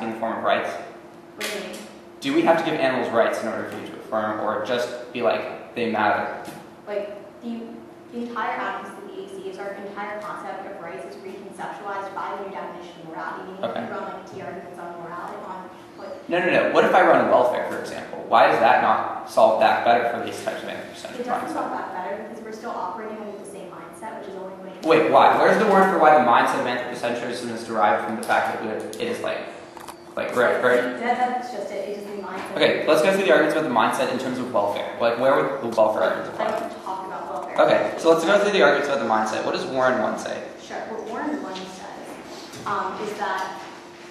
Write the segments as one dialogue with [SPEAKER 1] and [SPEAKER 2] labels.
[SPEAKER 1] in the form of rights?
[SPEAKER 2] What do you mean?
[SPEAKER 1] Do we have to give animals rights in order for you to affirm, or just be like, they matter?
[SPEAKER 2] Like, the, the entire advocacy of the AC is our entire concept of rights is reconceptualized by the new definition of morality, meaning
[SPEAKER 1] Okay.
[SPEAKER 2] if you run like T arguments on morality, on what
[SPEAKER 1] No, no, no. What if I run welfare, for example? Why does that not solve that better for these types of anthropocentric
[SPEAKER 2] It doesn't solve that better because we're still operating under the same mindset, which is only.
[SPEAKER 1] Wait, why? Where's the word for why the mindset of anthropocentrism is derived from the fact that it is like, like, very.
[SPEAKER 2] That, that's just it, it's just mindset.
[SPEAKER 1] Okay, let's go through the arguments about the mindset in terms of welfare. Like, where would the welfare arguments
[SPEAKER 2] I
[SPEAKER 1] apply?
[SPEAKER 2] don't talk about welfare.
[SPEAKER 1] Okay, so let's go through the arguments about the mindset. What does Warren 1 say?
[SPEAKER 2] Sure. What Warren one says um, is that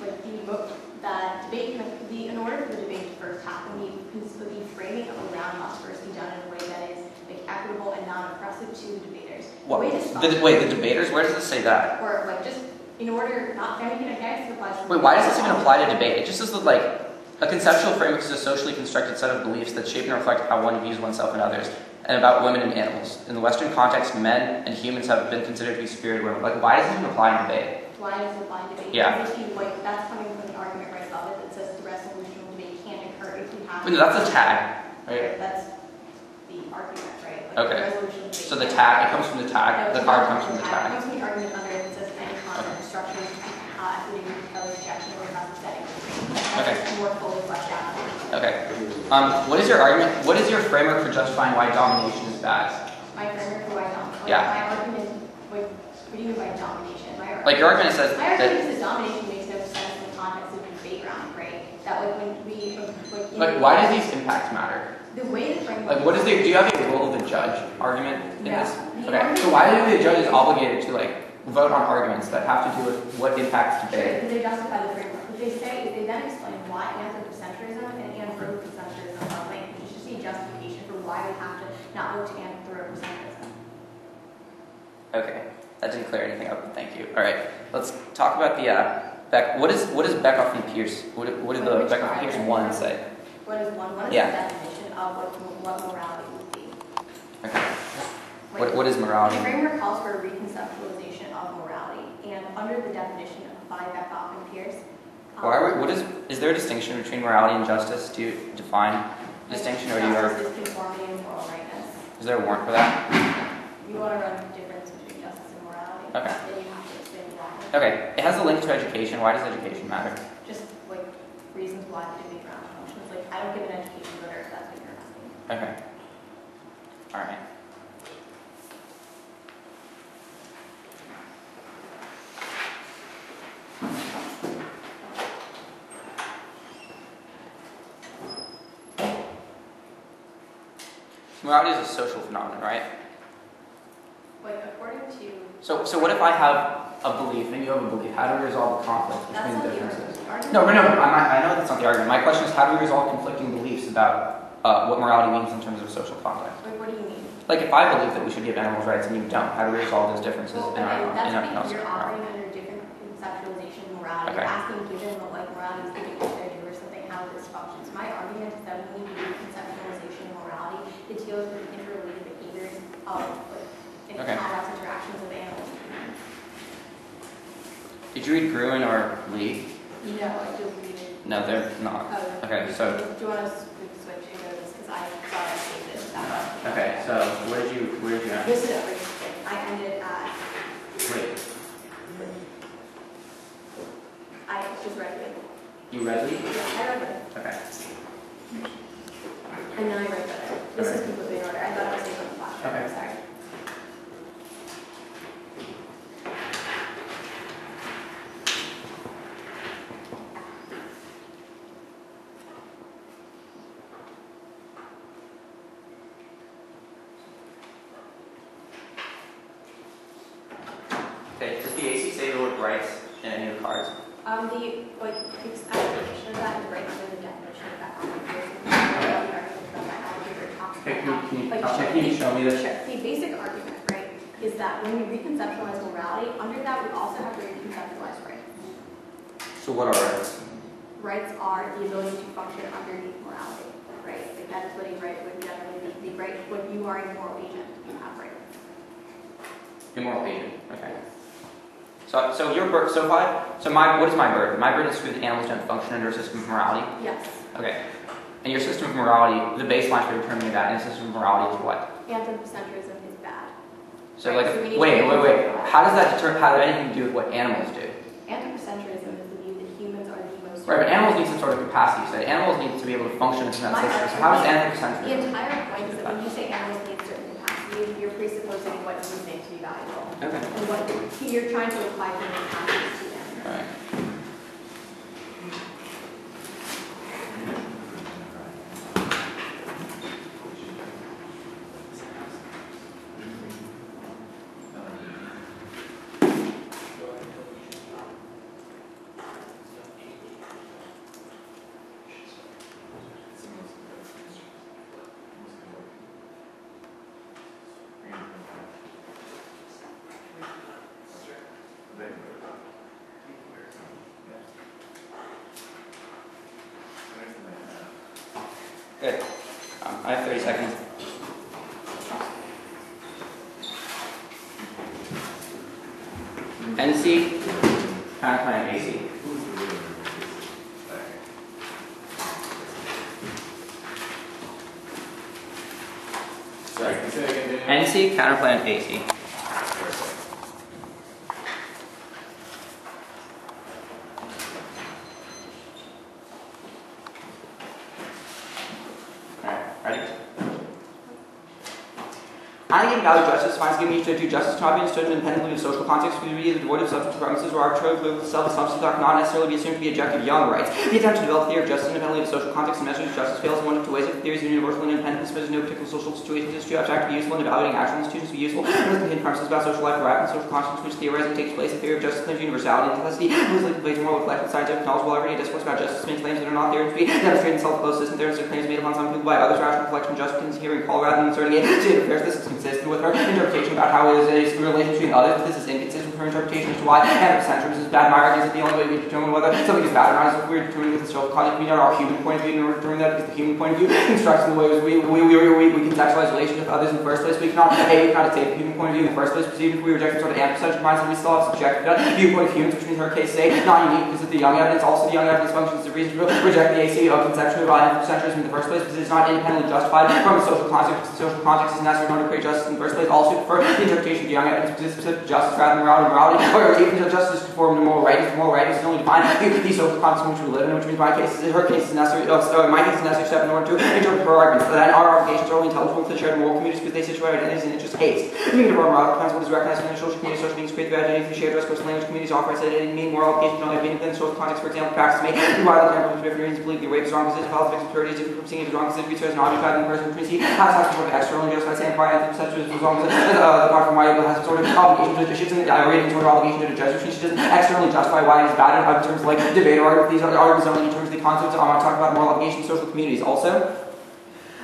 [SPEAKER 2] like the that debate like, the in order for the debate to first happen, the, the framing of the round must first be done in a way that is like equitable and non-oppressive to the debaters.
[SPEAKER 1] What?
[SPEAKER 2] The way this
[SPEAKER 1] The, wait, the debaters? Where does it say that?
[SPEAKER 2] or like just in order not mean I guess it
[SPEAKER 1] Wait, why does this even apply to debate? It just says that, like, a conceptual framework is a socially constructed set of beliefs that shape and reflect how one views oneself and others, and about women and animals. In the Western context, men and humans have been considered to be superior to women. Like, why does it even apply in debate?
[SPEAKER 2] Why does it apply to debate?
[SPEAKER 1] Yeah.
[SPEAKER 2] Because you, like that's coming from the argument right above it that says the resolution of debate can't occur if you have.
[SPEAKER 1] Wait, no, that's a tag, right?
[SPEAKER 2] That's the argument, right? Like,
[SPEAKER 1] Okay.
[SPEAKER 2] The resolution of debate
[SPEAKER 1] So the tag, it comes from the tag.
[SPEAKER 2] it's
[SPEAKER 1] The card comes from the
[SPEAKER 2] It
[SPEAKER 1] tag.
[SPEAKER 2] comes from the argument under it that says any content or structure, uh, including color, rejection, or method setting.
[SPEAKER 1] Okay.
[SPEAKER 2] That's more fully fleshed out.
[SPEAKER 1] Okay. Um, what is your argument? What is your framework for justifying why domination is bad?
[SPEAKER 2] My framework for why dom- like,
[SPEAKER 1] Yeah.
[SPEAKER 2] My argument, like, what do you mean by domination? My ar-
[SPEAKER 1] Like, your argument says
[SPEAKER 2] My
[SPEAKER 1] that.
[SPEAKER 2] argument is that domination makes no sense in the context of the debate round, right? That like when we, like.
[SPEAKER 1] Like, why do these impacts matter?
[SPEAKER 2] The way the framework.
[SPEAKER 1] Like, what is the? Do you have a role of the judge argument in
[SPEAKER 2] Yeah.
[SPEAKER 1] this? Okay.
[SPEAKER 2] argument-
[SPEAKER 1] So why are the judges obligated to like vote on arguments that have to do with what impacts
[SPEAKER 2] Sure,
[SPEAKER 1] debate?
[SPEAKER 2] because they justify the framework. What they say is they then explain why anthropocentrism and anthropocentrism are linked. It's just a justification for why we have to not look to anthropocentrism.
[SPEAKER 1] Okay, that didn't clear anything up. Thank you. All right, let's talk about the uh, Beck. What is what is Bekoff and Pierce? What what did the Bekoff and? Pierce one say?
[SPEAKER 2] What is one? What is
[SPEAKER 1] Yeah.
[SPEAKER 2] the definition of what, what morality would be?
[SPEAKER 1] Okay.
[SPEAKER 2] Like,
[SPEAKER 1] What what is
[SPEAKER 2] The
[SPEAKER 1] morality?
[SPEAKER 2] framework calls for a reconceptualization of morality, and under the definition of by Bekoff and Pierce.
[SPEAKER 1] Why? are we- What is is there a distinction between morality and justice? Do you define distinction, or do you are,
[SPEAKER 2] Justice is conformity and moral rightness.
[SPEAKER 1] is there a warrant for that?
[SPEAKER 2] You want to run the difference between justice and morality.
[SPEAKER 1] Okay.
[SPEAKER 2] Then you have to explain why.
[SPEAKER 1] Okay, it has a link to education. Why does education matter?
[SPEAKER 2] Just like reasons why the debate round functions. Like I don't give an education voter if that's what you're asking.
[SPEAKER 1] Okay. All right. Morality is a social phenomenon, right?
[SPEAKER 2] Like according to
[SPEAKER 1] So, so what if I have a belief and you have a belief? How do we resolve the conflict
[SPEAKER 2] that's
[SPEAKER 1] between the differences? No, but no, I, I know that's not the argument. My question is, how do we resolve conflicting beliefs about uh, what morality means in terms of social context?
[SPEAKER 2] Like what do you mean?
[SPEAKER 1] Like, if I believe that we should give animals rights and you don't, how do we resolve those differences
[SPEAKER 2] Well,
[SPEAKER 1] in our,
[SPEAKER 2] okay,
[SPEAKER 1] in our
[SPEAKER 2] that's because you're operating under different conceptualization of morality.
[SPEAKER 1] Okay.
[SPEAKER 2] You're asking, given what like morality is their or something, how this functions. My argument is that we need to do conceptualization of morality. It deals with interrelated behaviors of like
[SPEAKER 1] Okay.
[SPEAKER 2] interactions with animals.
[SPEAKER 1] Did you read Gruen or Lee?
[SPEAKER 2] No, I do read it.
[SPEAKER 1] No, they're not.
[SPEAKER 2] Oh,
[SPEAKER 1] Okay, so-
[SPEAKER 2] Do you want to switch and go to this, because I thought I saved it. that.
[SPEAKER 1] Okay, so where did you, where did you end?
[SPEAKER 2] This is everything. I ended at,
[SPEAKER 1] Wait,
[SPEAKER 2] I just read it.
[SPEAKER 1] you read Lee?
[SPEAKER 2] Yeah, I read it.
[SPEAKER 1] Okay.
[SPEAKER 2] And then I read better. This is completely in order. I thought I was taking the flash drive.
[SPEAKER 1] Okay.
[SPEAKER 2] Sorry.
[SPEAKER 1] Okay, does the AC say the word rights in any of the cards?
[SPEAKER 2] Um, the, like, ex- application of that is right under the definition of that.
[SPEAKER 1] Okay, can can you,
[SPEAKER 2] Like,
[SPEAKER 1] tell-
[SPEAKER 2] sure.
[SPEAKER 1] can you show me this?
[SPEAKER 2] Sure. The basic argument, right, is that when we reconceptualize morality, under that we also have to reconceptualize rights.
[SPEAKER 1] So what are rights?
[SPEAKER 2] Rights are the ability to function underneath morality, right? Like that is what a right would generally be. The right, when you are a moral agent, you have rights.
[SPEAKER 1] Immoral agent, okay. So, so your birth, so if I, so my, what is my burden? My burden is to that animals don't function under a system of morality.
[SPEAKER 2] Yes.
[SPEAKER 1] Okay. And your system of morality, the baseline for determining that in a system of morality is what?
[SPEAKER 2] Anthropocentrism is bad.
[SPEAKER 1] So
[SPEAKER 2] Right,
[SPEAKER 1] like,
[SPEAKER 2] so need
[SPEAKER 1] wait, wait, wait. How does that deter? How does anything to do with what animals do?
[SPEAKER 2] Anthropocentrism is the view that humans are the most.
[SPEAKER 1] Right, but animals need some sort of capacity. So animals need to be able to function in that
[SPEAKER 2] My
[SPEAKER 1] system. So how does anthropocentrism...
[SPEAKER 2] The entire point is that when you say animals need certain capacity, you're presupposing what you think to be valuable.
[SPEAKER 1] Okay.
[SPEAKER 2] And what, you're trying to apply capacities to them.
[SPEAKER 1] Right. Good. Um, I have 30 seconds. NC, counterclaim AC.
[SPEAKER 3] Sorry, can you say that again, Dan?
[SPEAKER 1] NC, counterplan AC. Huntington Valley Justice finds giving each to do justice cannot be understood independently of social context, community, devoid of substance premises, or arbitrary political self-assumptions that cannot necessarily be assumed to be objective young rights. The attempt to develop theory of justice independently of social context and measures of justice fails in one of two ways. If theories of universal independence supposes no particular social situation is too abstract to be useful in evaluating actual institutions to be useful, and contain premises about social life, right, and social conscience which theorizing takes place. A theory of justice claims universality and necessity, loosely conveys moral reflected scientific knowledge, while everyday discourse about justice makes claims that are not there to be demonstrated in self-closed system. There are claims made upon some people by others, rational reflection, justice hearing call rather than inserting it. State affairs. This is consistent with her interpretation about how it is a relationship between others, this is inconsistent interpretation as to why anthropocentrism is bad. My argument is that the only way we can determine whether something is bad or not is if we're determining with historical context. We know our human point of view, and we're determining that because the human point of view constructs in the ways we, we, we, we, we contextualize relations with others in the first place. We cannot, A, we cannot take the human point of view in the first place, because even if we reject the sort of anthropocentric mindset, we still have subjective viewpoint of humans, which means in her case, say, not unique because of the young evidence. Also, the young evidence functions as a reason to reject the AC of conception about anthropocentrism in the first place, because it's not independently justified from a social context, the social context is necessary in order to create justice in the first place. Also, prefer the interpretation of the young evidence because specific justice rather than morality. Morality, or even to justice conform to moral right. If moral right is only defined the, the social context in which we live in, which means my case, her case is necessary. Uh, my case is necessary step in order to interpret her arguments. So then our are only intelligible to the shared moral communities because they situate identities in interest case. The meaning of our moral what is recognized within the social community. Social beings create the identity through shared discourse language communities offer identity mean moral application only be within the social context. For example, practice be widely condemned for different reasons. Believe the rape is wrong because it's victims purity is different from seeing it as wrong because it features an object than person he has has sort of external justified standpoint such as as long as uh, apart from why it has sort of obligation to she doesn't rating sort of obligation to judge she doesn't externally justify why it is bad in terms of like debate or these other arguments only in terms of the concepts I want to talk about moral obligation in social communities also.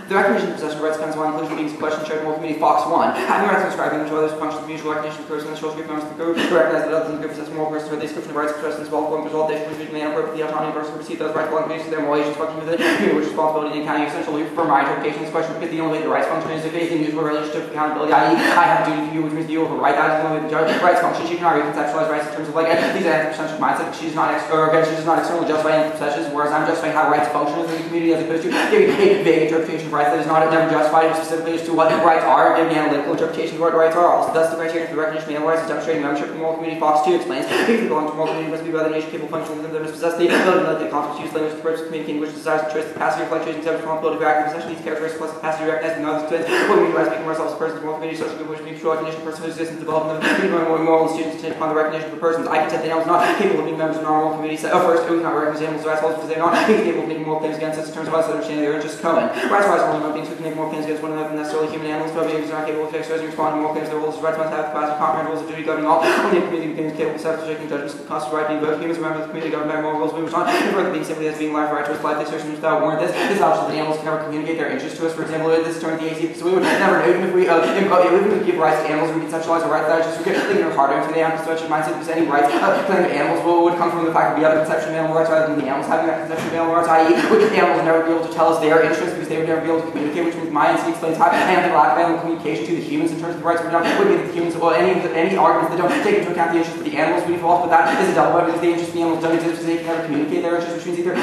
[SPEAKER 1] The recognition of possession of rights depends on inclusion being question shared moral community Fox 1. Having rights describing which others function of mutual recognition of person the social group members of the group who recognize that others in the group possess moral persons or the description of rights expressed in well formed result they should be made appropriate the autonomy of persons who receive those rights belong to their agents function within community which responsibility and accounting essentially for my interpretation of this question because the only way the rights function is if it is a mutual relationship of accountability, i.e. I have duty to you which means you have a right, that is the only way the judge rights function. She can already conceptualize rights in terms of like these anthropocentric mindset, but she's not ex- or again she does not externally justify anthropocentric whereas I'm justifying how rights function within the community as opposed to giving a vague interpretation of rights that is not never justified specifically as to what the rights are, giving an analytical interpretation of what rights are. Also, thus the criteria for the recognition of animal rights is demonstrating membership in the moral community. Fox 2 explains people belong to moral community must be by the nation of functioning within them must possess the ability to let the conflict use language, the purpose of communicating, which desires the the capacity of fluctuations, and responsibility for acting. Essentially, these characteristics plus the capacity to recognize and others to what we mean by speaking of ourselves as persons, moral community, social group, which means true recognition of person's existence, development the more moral institutions to take upon the recognition of the persons. I contend that animals not capable of being members of our moral community. So, first, we cannot recognize animals' rights because they're not capable of making moral claims against us in terms of us understanding their interests. Cohen. Rights rise only among beings who can make moral claims against one another than necessarily human animals, beings are not capable of exercising responding moral claims. Their rules of rights must have the capacity to comprehend rules of duty governing all. Only a community beings capable of self-restricting judgments the constitute right being both humans and members of the community governed by moral rules. We must not to being simply as being life right to us life. The assertion without warrant this is optional that animals can never communicate their interests to us. For example, this is termed the AC because we would never know even if we uh, if, uh, even if we give rights to animals, we conceptualize a right that just we thinking of harder into the anthropocentric mindset because any rights uh, claim of animals will, come from the fact that we have a conception of animal rights rather than the animals having that conception of animal rights, i.e. would the animals never be able to tell us their interests because they would never be able to communicate, which means my instinct explains how and the lack of animal communication to the humans in terms of the rights we don't would mean that the humans well any any arguments that don't take into account the interests of the animals we evolved with that. Is it double because the interests of the animals don't exist because they can never communicate their interests, which means either